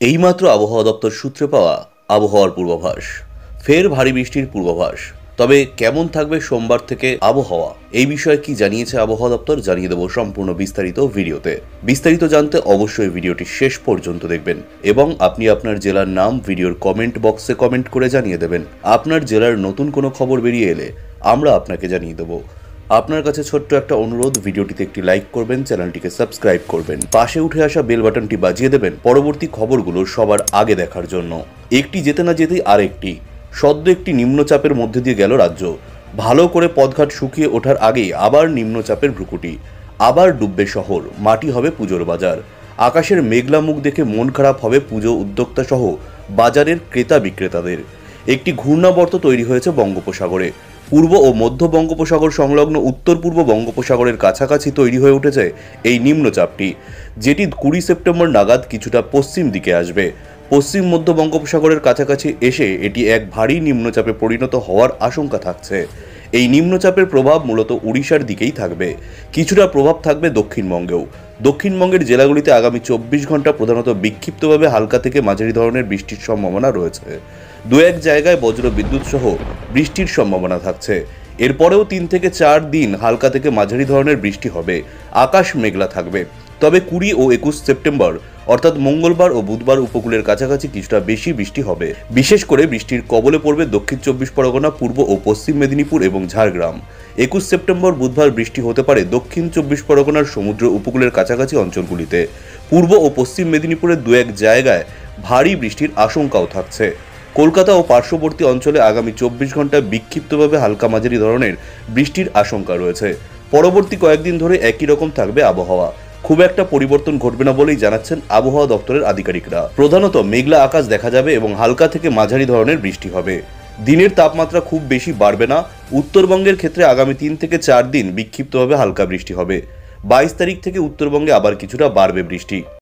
এইমাত্র আবহাওয়া দপ্তর সূত্রে পাওয়া আবহাওয়ার পূর্বাভাস। ফের ভারী বৃষ্টির পূর্বাভাস। তবে কেমন থাকবে সোমবার থেকে আবহাওয়া? এই বিষয়ে কি জানিয়েছে আবহাওয়া দপ্তর, জানিয়ে দেবো সম্পূর্ণ বিস্তারিত ভিডিওতে। বিস্তারিত জানতে অবশ্যই ভিডিওটি শেষ পর্যন্ত দেখবেন এবং আপনি আপনার জেলার নাম ভিডিওর কমেন্ট বক্সে কমেন্ট করে জানিয়ে দেবেন। আপনার জেলার নতুন কোনো খবর বেরিয়ে এলে আমরা আপনাকে জানিয়ে দেবো। আপনার কাছে ছোট্ট একটা অনুরোধ, ভিডিওটিতে একটি লাইক করবেন, চ্যানেলটিকে সাবস্ক্রাইব করবেন। পাশে উঠে আসা বেল বাটনটি বাজিয়ে দেবেন পরবর্তী খবরগুলো সবার আগে দেখার জন্য। একটি যেতে না যেতেই আরেকটি। সদ্য একটি নিম্নচাপের মধ্যে দিয়ে গেল রাজ্য। ভালো করে পথঘাট শুকিয়ে ওঠার আগেই আবার নিম্নচাপের ভ্রুকুটি। আবার ডুববে শহর, মাটি হবে পুজোর বাজার। আকাশের মেঘলা মুখ দেখে মন খারাপ হবে পুজো উদ্যোক্তা সহ বাজারের ক্রেতা বিক্রেতাদের। একটি ঘূর্ণাবর্ত তৈরি হয়েছে বঙ্গোপসাগরে। পূর্ব ও মধ্য বঙ্গোপসাগর সংলগ্ন উত্তর পূর্ব বঙ্গোপসাগরের কাছাকাছি তৈরি হয়ে উঠেছে এই নিম্নচাপটি, যেটি কুড়ি সেপ্টেম্বর নাগাদ কিছুটা পশ্চিম দিকে আসবে। পশ্চিম মধ্য বঙ্গোপসাগরের কাছাকাছি এসে এটি এক ভারী নিম্নচাপে পরিণত হওয়ার আশঙ্কা থাকছে। এই নিম্নচাপের প্রভাব মূলত উড়িষ্যার দিকেই থাকবে। কিছুটা প্রভাব থাকবে দক্ষিণবঙ্গেও। দক্ষিণবঙ্গের জেলাগুলিতে আগামী চব্বিশ ঘণ্টা প্রধানত বিক্ষিপ্তভাবে হালকা থেকে মাঝারি ধরনের বৃষ্টির সম্ভাবনা রয়েছে। দু এক জায়গায় বজ্র বিদ্যুৎ সহ বৃষ্টির সম্ভাবনা থাকছে। এরপরেও তিন থেকে চার দিন হালকা থেকে মাঝারি ধরনের বৃষ্টি হবে। আকাশ মেঘলা থাকবে। তবে কুড়ি ও একুশ সেপ্টেম্বর, অর্থাৎ মঙ্গলবার ও বুধবার উপকূলের কাছাকাছি কিছুটা বেশি বৃষ্টি হবে। বিশেষ করে বৃষ্টির কবলে পড়বে দক্ষিণ চব্বিশ পরগনা, পূর্ব ও পশ্চিম মেদিনীপুর এবং ঝাড়গ্রাম। একুশ সেপ্টেম্বর বুধবার বৃষ্টি হতে পারে দক্ষিণ চব্বিশ পরগনার সমুদ্র উপকূলের কাছাকাছি অঞ্চলগুলিতে। পূর্ব ও পশ্চিম মেদিনীপুরের দু এক জায়গায় ভারী বৃষ্টির আশঙ্কাও থাকছে। কলকাতা ও পার্শ্ববর্তী অঞ্চলে আগামী চব্বিশ ঘণ্টা বিক্ষিপ্তভাবে হালকা মাঝারি ধরনের বৃষ্টির আশঙ্কা রয়েছে। পরবর্তী কয়েকদিন ধরে একই রকম থাকবে আবহাওয়া। খুব একটা পরিবর্তন ঘটবে না বলেই জানাচ্ছেন আবহাওয়া দপ্তরের আধিকারিকরা। প্রধানত মেঘলা আকাশ দেখা যাবে এবং হালকা থেকে মাঝারি ধরনের বৃষ্টি হবে। দিনের তাপমাত্রা খুব বেশি বাড়বে না। উত্তরবঙ্গের ক্ষেত্রে আগামী তিন থেকে চার দিন বিক্ষিপ্তভাবে হালকা বৃষ্টি হবে। বাইশ তারিখ থেকে উত্তরবঙ্গে আবার কিছুটা বাড়বে বৃষ্টি।